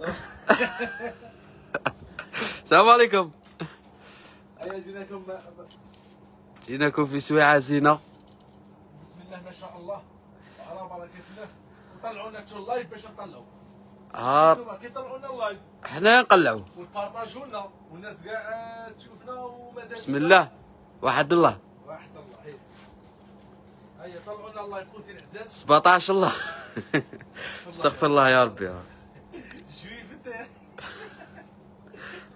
السلام عليكم. هيا جيناكم جيناكم في سويعة زينة. بسم الله ما شاء الله. وعلى بركة الله نطلعونا تو ال live باش نطلعوا ها انتوما كي طلعونا ال live حنا نقلعو. وتبارطاجوا لنا والناس كاع تشوفنا وما دام بسم الله. وحد الله. واحد الله هي هيا طلعونا ال live خوتي العزاز. 17 الله. استغفر الله يا ربي يا رب. جويف انت غلط غلط لا الآخر ما دارش مرحبا بكم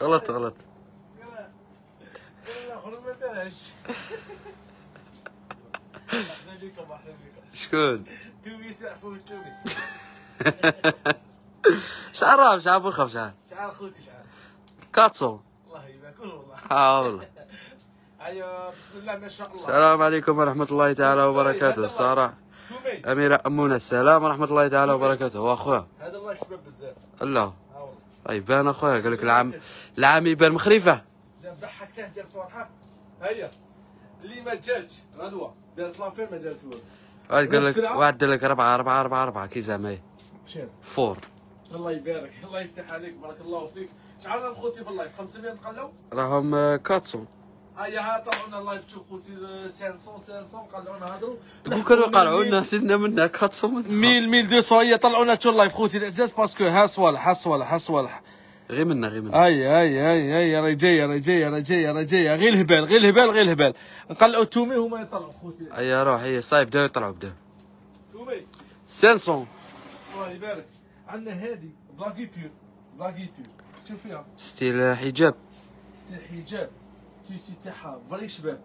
مرحبا بكم شكون؟ تومي سعفو تومي شحال راه شحال بالخف شحال شعار خوتي شعار 400 الله يبارك والله. آه والله. هيا بسم الله ما شاء الله. السلام عليكم ورحمة الله تعالى وبركاته. الصراحة تومي. أميرة أمونة السلام ورحمة الله تعالى وبركاته. واخويا هذا الله شباب بزاف. الله. ها والله أي بان أخويا قال لك العام العام يبان مخريفة. جاب ضحكته جاب صراحة هيا. اللي ما جاتش غدوه دارت لافير ما دارت والو. واحد قال لك؟ واحد قال لك أربعة أربعة أربعة أربعة كي زعما. فور. الله يبارك الله يفتح عليك بارك الله فيك. شحال راهم خوتي في اللايف؟ 500 نقلوا راهم آه، 400 هيا ها طلعونا ال live شوف خوتي 500 500 قلعونا هضروا تقول كانوا يقرعونا زدنا منها 400 1000 1200 هيا طلعونا تو ال live خوتي العزاز parce que ها صوالح ها صوالح ها صوالح. غير منا غير منا. هيا هيا هيا هيا راهي جاية راهي جاية راهي جاية راهي جاية. غير الهبال غير الهبال غير الهبال. نقلعوا التومي هما يطلعوا خوتي. أي روح هي صايب بداو يطلعوا بداو. تومي 500 الله يبارك. عندنا هذه بلاكي بيور بلاكي بيور. شوف فيها. ستيل حجاب. ستيل حجاب. تيسي تاعها فري شباب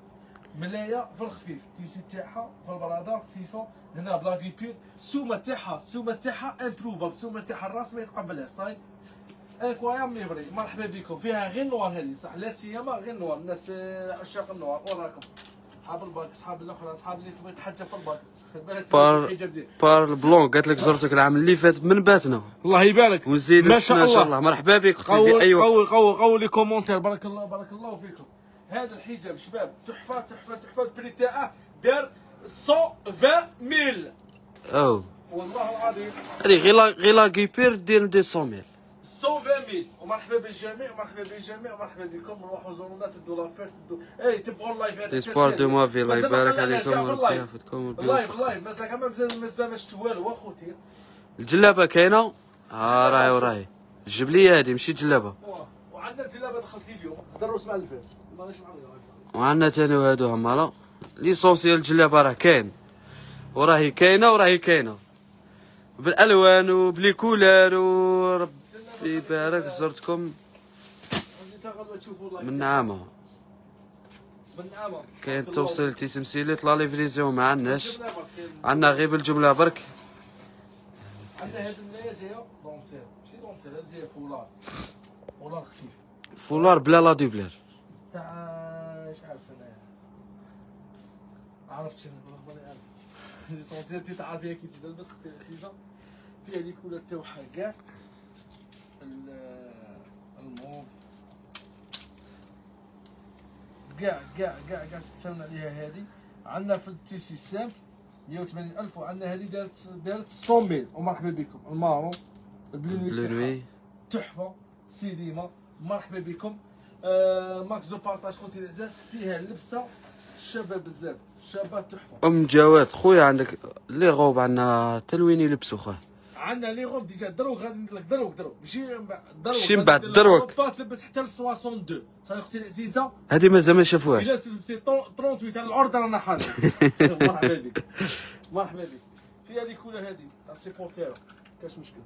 ملايه في الخفيف. تيسي تاعها في البراده خفيفة. هنا بلاكي بيور السومه تاعها السومه تاعها انتروفا السومه تاعها الراس ما يتقبلها. صاي. انكوايام فري مرحبا بكم. فيها غير نوار هذه. بصح لا سيما غير نوار الناس عشاق النوار. وراكم. أصحاب الباك أصحاب الأخرى أصحاب اللي تبغي تحجى في الباك. بار بار البلون. قالت لك زرتك العام اللي فات من باتنا. الله يبارك. وزيد ما شاء الله. الله. مرحبا بك أختي في أي وقت. قول قول لي كومونتير. بارك الله بارك الله فيكم. هذا الحجاب شباب تحفة تحفة تحفة البري تاعه دار 120000 أو. والله العظيم. هذه غير غير لا كيبير دير 200 ميل. 120000 ومرحبا بالجميع ومرحبا بالجميع ومرحبا بكم. نروحوا زورونا تدوا لافير تدوا. اي تبعوا اللايف هذا. ليسبوار دو مافي الله يبارك عليكم. وربي يحفظكم اللايف. اللايف مازال مازال مازال ما شفت والو أخوتي. الجلابة كاينة؟ ها راهي وراهي جيب لي هذه ماشي جلابة. دخلت اليوم. مع وعندنا تاني هادو هما l'essentiel الجلابه راه كاين. وراهي كاينة وراهي كاينة. بالألوان وب les couleurs وربي يبارك زرتكم. من نعمه كاين توصيل تيسمسيليت la livraison ما عندناش. عندنا غير بالجمله برك. عندنا هاد الملايه جاية دونتير ماشي دونتير هاد جاية foulard foulard خفيف. فولار بلا la doublure تاع اش عارف انايا عرفت شنو بالك بالي عارف انت تعرف هي كي تلبس أختي العزيزه فيها les couleurs تاعها كاع. ال- الموف. كاع كاع كاع كاع سكتنا عليها هذه عندنا في ال tissu سام 180000 وعندنا هذه دارت دارت 100000 ومرحبا بكم. ال marron ال bleu bleu ciel ديما مرحبا بكم. un max de partage خوتي العزاز فيها لبسة شابة بزاف شابة تحفة. أم جواد خويا عندك les robes عندنا تلوين يلبسوا خويا. عندنا les robes déjà دروك غادي ندير لك دروك دروك. ماشي دروك ماشي من بعد، دروك. تلبس حتى ل 62 صافي أختي العزيزة. هذه مازال ما شافوهاش. إلا تلبسي 38 على العرض رانا حاضر مرحبا بك. مرحبا بك. فيها لي كولر هذه سيبورتيرا كاش مشكل.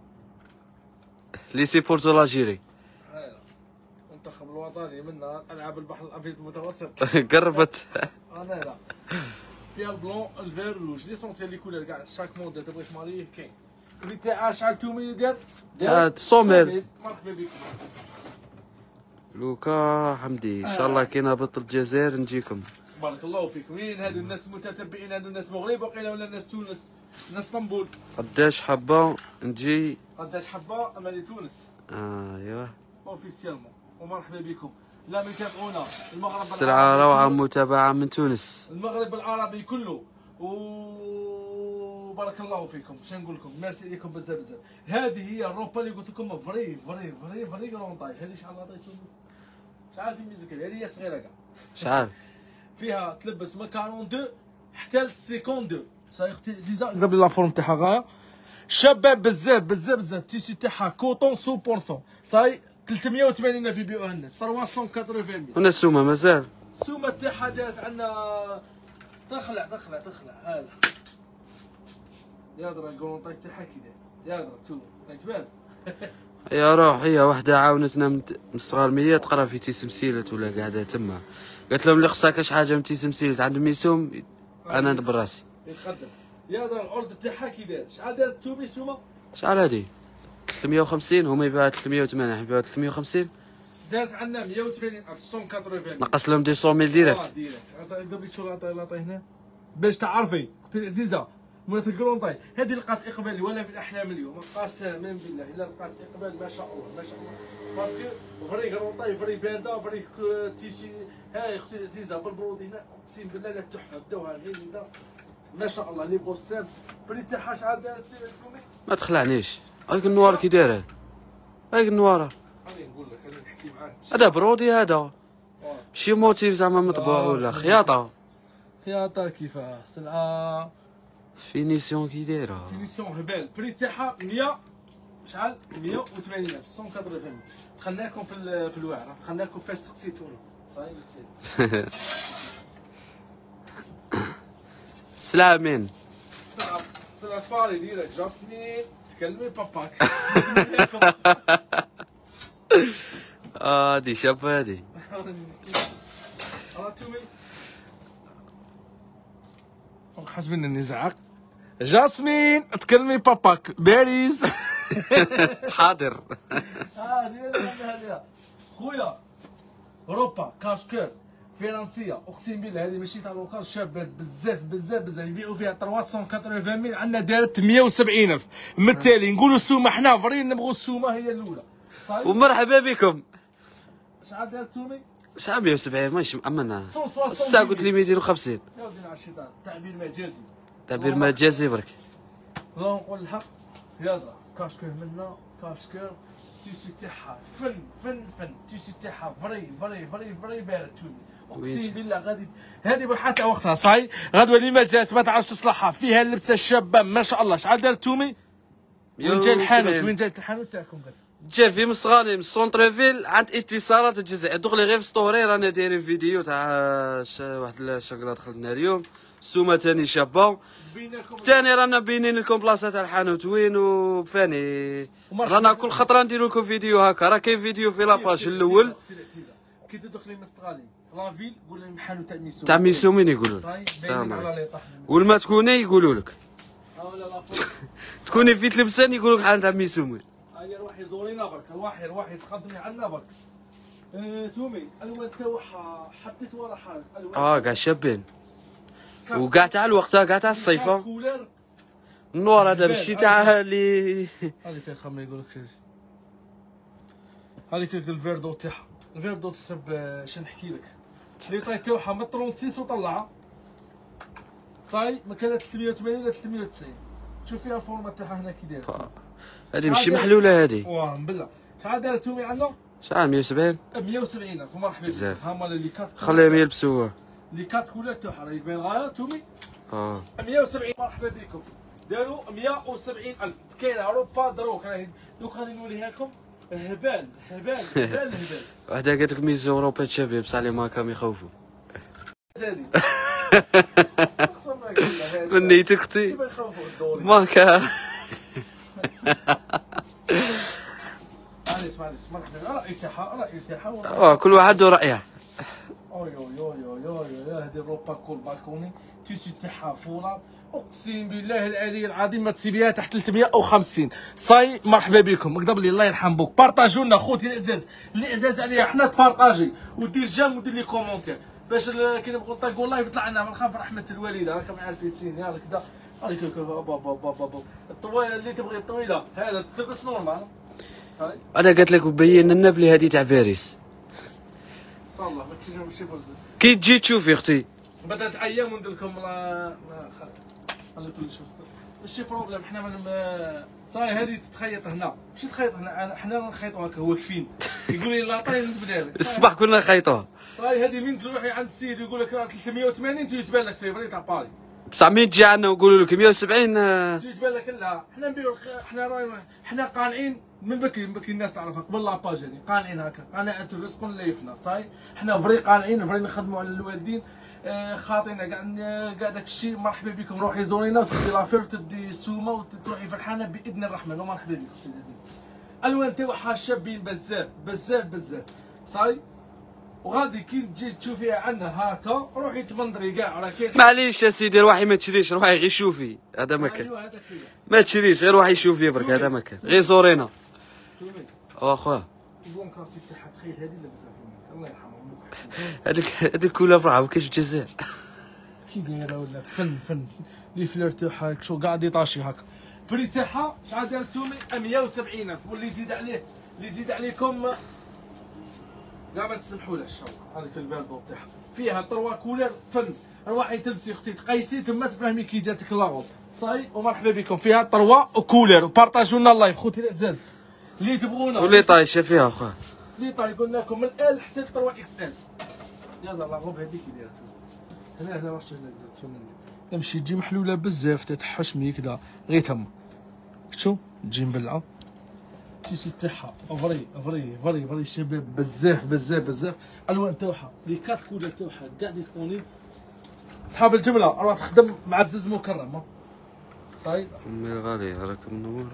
لي سي بورتو لاجيري المنتخب الوطني منا العاب البحر الأبيض المتوسط. قربت. أنا لا. فيها البلون الفير الروج ليسونسيال لي كولر كاع شاك موديل تبغي تماريه كاين اللي تاعها شحال تومي ديال شحال؟ 100 ميل. مرحبا بكم لوكا حمدي ان شاء الله كي نهبط الجزائر نجيكم بارك الله فيك وين هادو الناس المتتبعين هادو الناس مغرب وقيلا ولا الناس تونس ناس اسطنبول قداش حبه نجي قداش حبه اما لتونس آه ايوا اوفيسيالمون ومرحبا بكم. لا متابعونا. المغرب روعه كله. متابعة من تونس. المغرب العربي كله. و وبارك الله فيكم. اش نقول لكم؟ ميرسي لكم بزاف بزاف. هذه هي الروبا اللي قلت لكم. vrai vrai vrai vrai grande taille هذه شحال عطيتهم شحال في ميزك هذه هي صغيرة كاع. شحال؟ فيها تلبس من 42 حتى ل 52 صاي أختي عزيزه قبل la forme تاعها غايه شابه بزاف بزاف بزاف. ال tissu تاعها coton 100% صاي 380 في بيعوها الناس 380 هنا السومة مازال. السومه تاعها دارت عندنا تخلع تخلع تخلع. هذا. يا درا الكونطاي تاعها كي داير يا درا تو تبان يا روح هي وحدة عاونتنا من الصغار مية تقرأ في تيس مسيلت ولا قاعدة تما. قالت لهم اللي خصها كاش حاجة من تيس مسيلت عندهم يسوم أنا ندبر راسي. يتقدم يا درا العرض تاعها كي داير شحال دارت التومي سومة؟ شحال هادي. 350 هما يبيعوها 380 يبيعوها 350 دارت عندنا 180 الف 180 نقص لهم 200 mille directe آه، directe هنا. باش تعرفي أختي العزيزه مرات ال grande taille هذه لقات إقبال ولا في الأحلام اليوم. قسما بالله إلا لقات إقبال ما شاء الله ما شاء الله. parce que vrai grande taille vrai بارده vrai tissu هاي أختي العزيزه بال brodé هنا اقسم بالله لا تحفه داوها غير ما شاء الله لي بورسام prix تاعها شحال دارت ما تخلعنيش. هايك ال noir كي خليني نحكي معاك. هذا brodé هذا. آه. ماشي motif زعما مطبوع آه. ولا خياطة. خياطة كيفاه سلعه finition كي دايرة. finition هبال prix تاعها 100 شحال؟ 180 الف 180 دخلناكم في في الواعرة. دخلناكم فاش سقسيتوني صاي متسير السلعه من سلعه سلعه فاري ديرك جاسمين. تكلمي باباك. آه دي شابه هادي عرفتومي حاسبين إني زعق جاسمين تكلمي باباك. باريس حاضر. آه ديال هذه خويا اوروبا كاشكير فرنسية. أقسم بالله هذه ماشي تاع local شابات بزاف بزاف بزاف. يبيعوا فيها 380 mille عندنا دارت 170 ألف. من التالي نقولوا السومة حنا فرين نبغوا السومة هي الأولى. ومرحبا بكم. شحال دارت تومي شحال 170 ماشي مأمنة 160 الساعة قلت لي 250 يا ودي على الشيطان تعبير مجازي تعبير مجازي برك. لا نقول الحق. يلا cache-cœur منا cache-cœur tissu تاعها فن فن فن. tissu تاعها vrai vrai vrai vrai بارد توني. أقسم؟ بالله غادي هذه بحال تاع وقتها صاي؟ غدوة اللي ما جات ما تعرفش تصلحها. فيها اللبسه الشابه ما شاء الله. شحال دارت تومي؟ وين جاي الحانوت؟ 170. وين جاي الحانوت تاعكم جا في مستغانم من ال centre-ville عند اتصالات الجزائر. دغلي غير في story رانا دايرين فيديو تاع واحد الشكلاط دخلنا اليوم. سومة تاني شابه ثاني رانا باينين لكم بلاصة تاع الحانوت. وين وفاني رانا كل خطرة نديرو لكم فيديو هكا. راه كاين فيديو في la page الأول. كي تدخلي مستغانم. la ville قول لهم محلو تاع ميسو تاع ميسومين يقولوا لك السلام على عليكم. والما تكوني يقولوا لك. تكوني في لبسان يقولوا لك حال تاع ميسومين هيا روحي زورينا برك روحي روحي تقدمي عنا برك تومي الوان تاعها حطيت ورا حاجة آه كاع شابين وكاع تاع الوقت كاع تاع الصيفه ال noir هذا ماشي تاع اللي هذيك الخمره يقول لك هذيك ال vert d'eau تاعها ال vert d'eau تسب شنو نحكي لك les tailles تاعها من 36 وطلعها صاي ما كانت 380 ل 390 شوف فيها الفورمه تاعها هنا كي داير هذه ماشي محلوله هذه واه بالله شحال دارت تومي عندنا شحال 170 170 ألف مرحبا بزاف. هما اللي كات خليهم يلبسوها اللي كات كولر تاعها راهي تبان غايه تومي آه 170 مرحبا بكم داروا 170 الف كاين اوروبا دروك راهي دوك غادي نوريها لكم هبال هبال هبال هبال وحده قالت لك ميزو اوروبا تشافي بصح لي ما كانوا يخوفوا نيتك أختي ما كان معليش معليش مرحبا راي تاعها راي تاعها كل واحد ورأيه oui هذه la robe كول بالكوني tissu تاعها fort أقسم بالله العلي العظيم ما تسيبيها تحت 350 صاي مرحبا بكم. مكتب لي الله يرحم بوك. بارطاجوا لنا خوتي العزاز العزاز عليا حنا تبارطاجي. ودير j'aime ودير لي commentaire. باش كي نبغوا نطلقوا live يطلع لنا من خاف رحمه الوالده راكم عارفين يا كذا الطويلة اللي تبغي الطويلة. هذا تلبس normal. صاي. أنا قالت لك بين لنا بلي هذه تاع باريس. صلى الله ما كاينش ماشي بوزيت كي تجي تشوفي أختي. بدات أيام وندير لكم لا كل شيء ماشي problème حنا من صاي هذه تتخيط هنا. ماشي تخيط هنا حنا نخيطوا هكا واقفين يقول لي la taille نتبدا لك الصباح كنا نخيطوها صاي هذه من تروحي عند السيد؟ يقول لك راه 380 تجي تبان لك c'est vrai تاع باري بصح مين تجي عندنا ونقولوا لك 170 آه، تجي تبان لك لا. حنا نبيعوا حنا راي حنا قانعين من بكري من بكري الناس تعرفها قبل la page هذه قانعين هكا. قناعة الرزق لا يفنى. صاي؟ حنا vrai قانعين vrai نخدموا على الوالدين. آه، خاطينا كاع كاع داك الشيء. مرحبا بكم روحي زورينا وتدي l'affaire وتدي السومه وتروحي فرحانة بإذن الرحمن. ومرحبا بك أختي العزيز الالوان تاعها شابين بزاف بزاف بزاف. صاي؟ وغادي كي تجي تشوفيها عندنا هكا روحي تمنظري كاع راه كاين. معليش يا سيدي روحي ما تشريش روحي غير شوفي. هذا ما كان هي ما تشريش غير روحي شوفي برك هذا ما كان غير زورينا. البون كاسي تاعها تخيل هذه لابسها فيك الله يرحمه هذيك هذيك كلها في الجزائر كي دايرة ولا فن فن. les fleurs تاعها شو قاعد يطاشي هكا. ال prix تاعها شحال دار تومي 170 ألف. واللي يزيد عليه اللي يزيد عليكم كاع ما الله هذاك الفالبو تاعها. فيها تروا كولر فن. روحي تلبسي أختي تقيسي تما تفهمي كي جاتك لاغوب صاي ومرحبا بكم. فيها تروا وكولر. وبارطاجوا لنا اللايف. خوتي العزاز اللي تبغونا. واللي طايشة فيها أخويا. لي طاي قلنا لكم من إل حتى ل 3 إكس إل. يلا الله غوب هذيك اللي هنا هنا واش تمشي تجي محلولة بزاف تتحشمي كذا غير تما. شتو تجي مبلعه tissu تاعها. vrai vrai vrai vrai شباب بزاف بزاف بزاف. ألوان تاعها. les quatre couleurs تاعها. كاع disponible. صحاب الجمله راه تخدم معزز مكرم ها. صاي أمي الغالية راك منور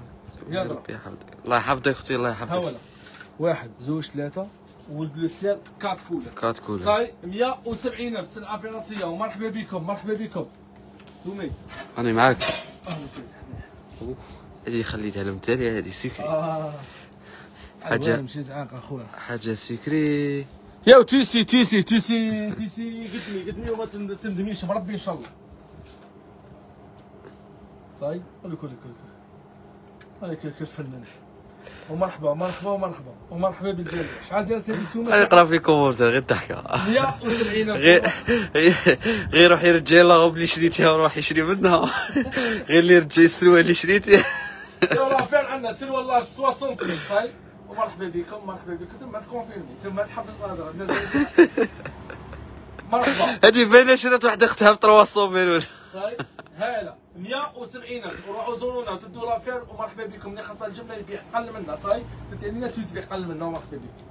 يلا. ربي يحفظك الله يحفظك أختي الله يحفظك. واحد زوج ثلاثة. والبلوسيال quatre couleurs quatre couleurs ça y est 170 ألف. سلعه فرنسيه ومرحبا بكم مرحبا بكم. دومي. راني معاك. هذه خليتها لهم تالي هذه سكري. آه. حاجة- أخويا. حاجة سكري. يا تيسي تيسي تيسي تيسي. قدمي قدمي وما تند- تندميش بربي إن شاء الله. صاي. قول لك قول لك هذاك الفنان ومرحبا مرحبا ومرحبا. ومرحبا بالجميع شحال دارت هذه أنا سومه نقرا في غير ضحكه 170 غير غير روح يرجع لاغوب اللي شريتيها وروح يشري منها. غير اللي يرجع السروال اللي شريتيه راه فعلا عندنا سير والله 60 صاي؟ ومرحبا بكم مرحبا بكم. ثم تكونفيرمي ثم تحبس الهضره الناس مرحبا. هذه باينه شرات واحدة أختها ب 300 ولا 170 ألف. وروحوا زورونا وتدوا لافير. ومرحبا بكم. اللي خاصها الجمله يبيع أقل منا صاي بالتالي لا تبيع أقل منا ومرحبا بكم